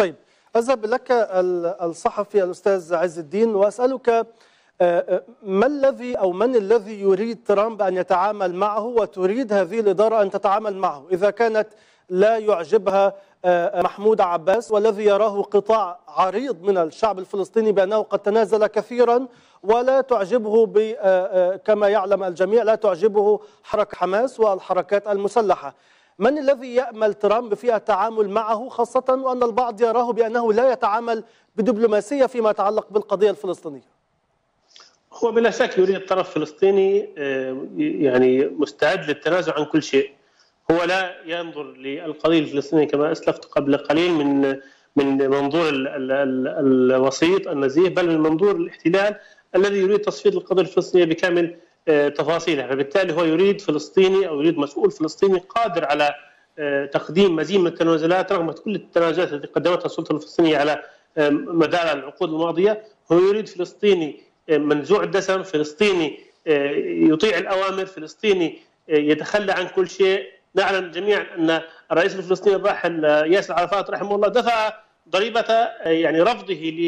طيب أذهب لك الصحفي الأستاذ عز الدين وأسألك ما الذي أو من الذي يريد ترامب أن يتعامل معه وتريد هذه الإدارة أن تتعامل معه؟ إذا كانت لا يعجبها محمود عباس والذي يراه قطاع عريض من الشعب الفلسطيني بأنه قد تنازل كثيرا ولا تعجبه كما يعلم الجميع لا تعجبه حركة حماس والحركات المسلحة. من الذي يأمل ترامب في التعامل معه خاصة وأن البعض يراه بأنه لا يتعامل بدبلوماسية فيما يتعلق بالقضية الفلسطينية؟ هو بلا شك يريد الطرف الفلسطيني يعني مستعد للتنازل عن كل شيء. هو لا ينظر للقضية الفلسطينية كما أسلفت قبل قليل من من منظور الوسيط النزيه بل من منظور الاحتلال الذي يريد تصفية القضية الفلسطينية بكامل تفاصيلها فبالتالي هو يريد فلسطيني أو يريد مسؤول فلسطيني قادر على تقديم مزيد من التنازلات رغم كل التنازلات التي قدمتها السلطة الفلسطينية على مدار العقود الماضية. هو يريد فلسطيني منزوع الدسم فلسطيني يطيع الأوامر فلسطيني يتخلى عن كل شيء. نعلم جميعا أن الرئيس الفلسطيني الراحل ياسر عرفات رحمه الله دفع ضريبة يعني رفضه ل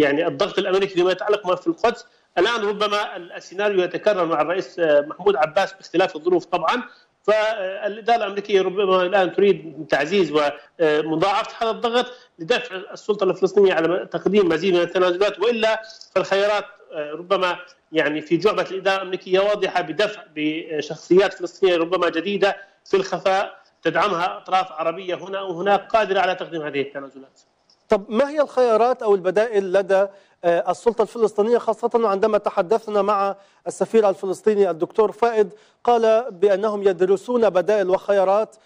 يعني الضغط الأمريكي فيما يتعلق في القدس. الآن ربما السيناريو يتكرر مع الرئيس محمود عباس باختلاف الظروف طبعا فالإدارة الأمريكية ربما الآن تريد تعزيز ومضاعفة هذا الضغط لدفع السلطة الفلسطينية على تقديم مزيد من التنازلات وإلا فالخيارات ربما يعني في جعبة الإدارة الأمريكية واضحة بدفع بشخصيات فلسطينية ربما جديدة في الخفاء تدعمها أطراف عربية هنا وهناك قادرة على تقديم هذه التنازلات. طب ما هي الخيارات أو البدائل لدى السلطة الفلسطينية خاصة عندما تحدثنا مع السفير الفلسطيني الدكتور فائد قال بأنهم يدرسون بدائل وخيارات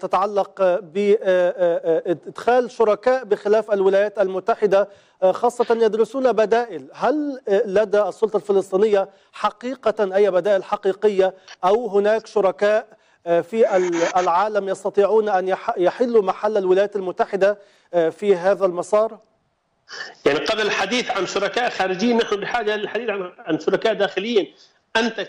تتعلق بادخال شركاء بخلاف الولايات المتحدة خاصة يدرسون بدائل. هل لدى السلطة الفلسطينية حقيقة أي بدائل حقيقية أو هناك شركاء في العالم يستطيعون أن يحلوا محل الولايات المتحدة في هذا المسار؟ يعني قبل الحديث عن شركاء خارجيين نحن بحاجة للحديث عن شركاء داخليين. أنت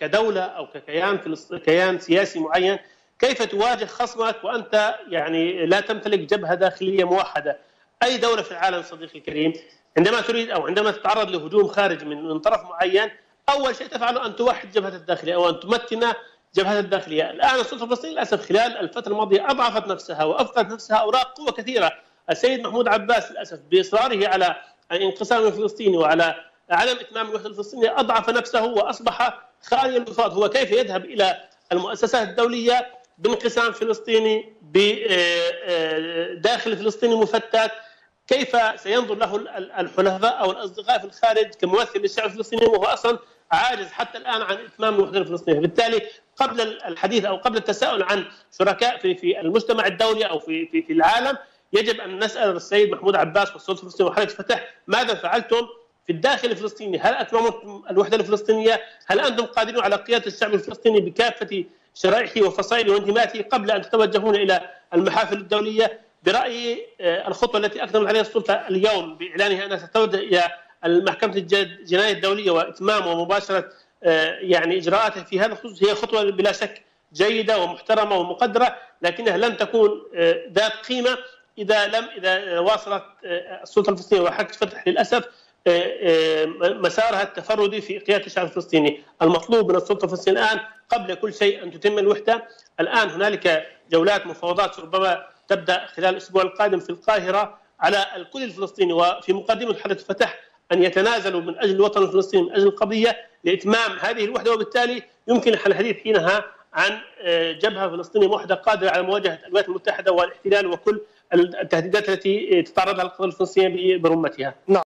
كدولة أو ككيان كيان سياسي معين كيف تواجه خصمك؟ وأنت يعني لا تمتلك جبهة داخلية موحدة. أي دولة في العالم صديقي الكريم؟ عندما تريد أو عندما تتعرض لهجوم خارجي من طرف معين أول شيء تفعله أن توحد جبهة الداخلية أو أن تمتن جبهة الداخلية، الآن السلطة الفلسطينية للأسف خلال الفترة الماضية أضعفت نفسها وأفقدت نفسها أوراق قوة كثيرة، السيد محمود عباس للأسف بإصراره على الانقسام الفلسطيني وعلى عدم إتمام الوحده الفلسطينية أضعف نفسه وأصبح خالي الوفاض، هو كيف يذهب إلى المؤسسات الدولية بانقسام فلسطيني بداخل فلسطيني مفتت كيف سينظر له الحلفاء أو الأصدقاء في الخارج كممثل للشعب الفلسطيني وهو أصلا عاجز حتى الآن عن إتمام الوحده الفلسطينيه، بالتالي قبل الحديث أو قبل التساؤل عن شركاء في في المجتمع الدولي أو في في في العالم يجب أن نسأل السيد محمود عباس والسلطه الفلسطينيه وحركه فتح ماذا فعلتم في الداخل الفلسطيني؟ هل اتممتم الوحدة الفلسطينية؟ هل أنتم قادرون على قيادة الشعب الفلسطيني بكافة شرائحه وفصائله وانتمائه قبل أن تتوجهون إلى المحافل الدولية؟ برأيي الخطوة التي اقدمت عليها السلطه اليوم بإعلانها أنها ستتوجه إلى المحكمة الجناية الدولية واتمام ومباشرة يعني اجراءاتها في هذا الخصوص. هي خطوة بلا شك جيدة ومحترمة ومقدرة لكنها لن تكون ذات قيمة إذا لم إذا واصلت السلطة الفلسطينية وحركه فتح للأسف مسارها التفردي في قيادة الشعب الفلسطيني، المطلوب من السلطة الفلسطينية الآن قبل كل شيء أن تتم الوحدة، الآن هنالك جولات مفاوضات ربما تبدأ خلال الأسبوع القادم في القاهرة على الكل الفلسطيني وفي مقدمة حركه فتح أن يتنازلوا من أجل الوطن الفلسطيني من أجل القضية لإتمام هذه الوحدة وبالتالي يمكن الحديث حينها عن جبهة فلسطينية موحدة قادرة على مواجهة الولايات المتحدة والاحتلال وكل التهديدات التي تتعرض لها القضية الفلسطينية برمتها. نعم.